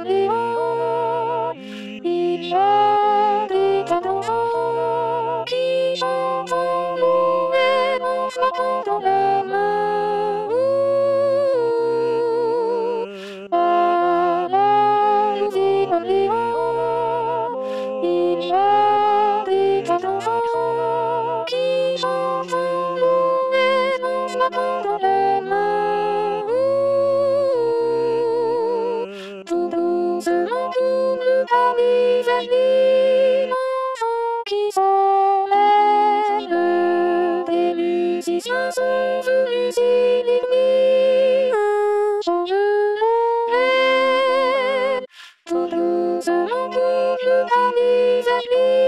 Maria, 旅の時それるでに者すずりしにみうそゆれれとるすらくゆかにざり